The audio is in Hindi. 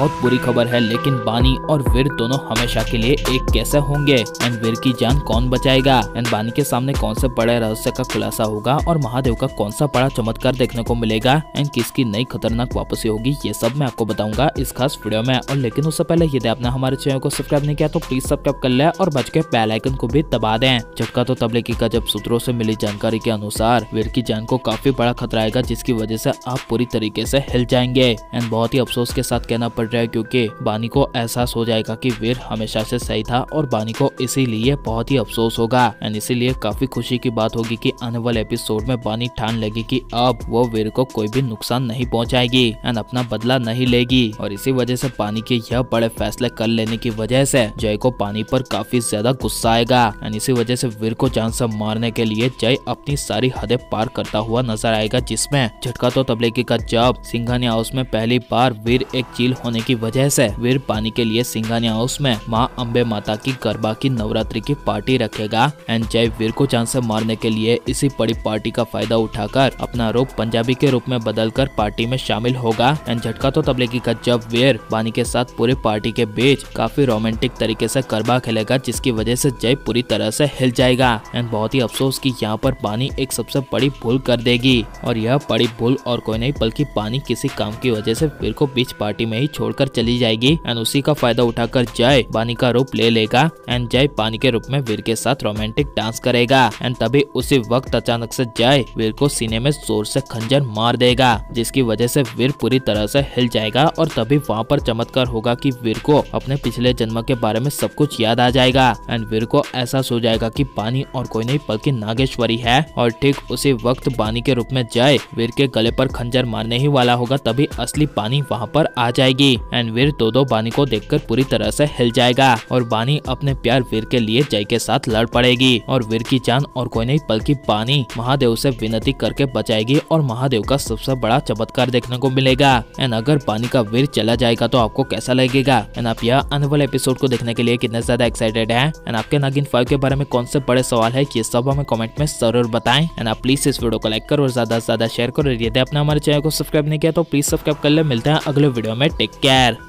बहुत बुरी खबर है, लेकिन बानी और वीर दोनों हमेशा के लिए एक कैसे होंगे? एंड वीर की जान कौन बचाएगा? एंड बानी के सामने कौन से बड़े रहस्य का खुलासा होगा और महादेव का कौन सा बड़ा चमत्कार देखने को मिलेगा? एंड किसकी नई खतरनाक वापसी होगी, ये सब मैं आपको बताऊँगा इस खास वीडियो में। और लेकिन उससे पहले यदि आपने हमारे चैनल को सब्सक्राइब नहीं किया तो प्लीज़ सब्सक्राइब कर ले और बच के बेल आइकन को भी दबा दें। झटका तो तबले की जब सूत्रों से मिली जानकारी के अनुसार वीर की जान को काफ़ी बड़ा खतरा आएगा, जिसकी वजह से आप पूरी तरीके से हिल जाएँगे। एंड बहुत ही अफसोस के साथ कहना पड़ रहा है क्योंकि बानी को एहसास हो जाएगा कि वीर हमेशा से सही था और बानी को इसीलिए बहुत ही अफसोस होगा। एंड इसीलिए काफ़ी खुशी की बात होगी कि आने वाले एपिसोड में बानी ठान लेगी कि अब वो वीर को कोई भी नुकसान नहीं पहुंचाएगी एंड अपना बदला नहीं लेगी। और इसी वजह से पानी के यह बड़े फैसले कर लेने की वजह से जय को पानी पर काफ़ी ज़्यादा गुस्सा आएगा। एंड इसी वजह से वीर को जान से मारने के लिए जय अपनी सारी हदें पार करता हुआ नज़र आएगा, जिसमें झटका तो तबलेगी का जब सिंघानी हाउस में पहली बार वीर एक चील होने की वजह से वीर पानी के लिए सिंघानी हाउस में माँ अम्बे माता की गरबा की नवरात्रि की पार्टी रखेगा। एंड जय वीर को जान से मारने के लिए इसी बड़ी पार्टी का फ़ायदा उठाकर अपना रूप पंजाबी के रूप में बदलकर पार्टी में शामिल होगा। एंड झटका तो तबले की जब वीर पानी के साथ पूरी पार्टी के बीच काफ़ी रोमांटिक तरीके से गरबा खेलेगा, जिसकी वजह से जय पूरी तरह से हिल जाएगा। एंड बहुत ही अफसोस की यहाँ पर पानी एक सबसे बड़ी भूल कर देगी। और यह बड़ी भूल और कोई नहीं, बल्कि पानी किसी काम की वजह से वीर को बीच पार्टी में ही छोड़कर चली जाएगी एंड उसी का फ़ायदा उठाकर जय बानी का रूप ले लेगा एंड जय पानी के रूप में वीर के साथ रोमांटिक डांस करेगा एंड तभी उसी वक्त अचानक से जय वीर को सीने में ज़ोर से खंजर मार देगा, जिसकी वजह से वीर पूरी तरह से हिल जाएगा और तभी वहाँ पर चमत्कार होगा कि वीर को अपने पिछले जन्म के बारे में सब कुछ याद आ जाएगा एंड वीर को एहसास हो जाएगा कि पानी और कोई नहीं बल्कि नागेश्वरी है और ठीक उसी वक्त पानी के रूप में जय वीर के गले पर खंजर मारने ही वाला होगा, तभी असली पानी वहाँ पर आ जाएगी। एंड वीर दो दो बानी को देखकर पूरी तरह से हिल जाएगा। और बानी अपने प्यार वीर के लिए जय के साथ लड़ पड़ेगी। और वीर की जान और कोई नहीं, बल्कि बानी महादेव से विनती करके बचाएगी और महादेव का सबसे बड़ा चमत्कार देखने को मिलेगा। एंड अगर पानी का वीर चला जाएगा तो आपको कैसा लगेगा? एंड आप यह आने वाले एपिसोड को देखने के लिए कितने ज़्यादा एक्साइटेड है? एंड आपके नागिन फाइव के बारे में कौन से बड़े सवाल है, ये सब हमें कमेंट में ज़रूर बताएँ। एंड आप प्लीज़ इस वीडियो को लाइक करो और ज़्यादा से ज़्यादा शेयर करो। यदि आपने हमारे चैनल को सब्सक्राइब नहीं किया तो प्लीज़ सब्सक्राइब कर ले। मिलते हैं अगले वीडियो में। Take care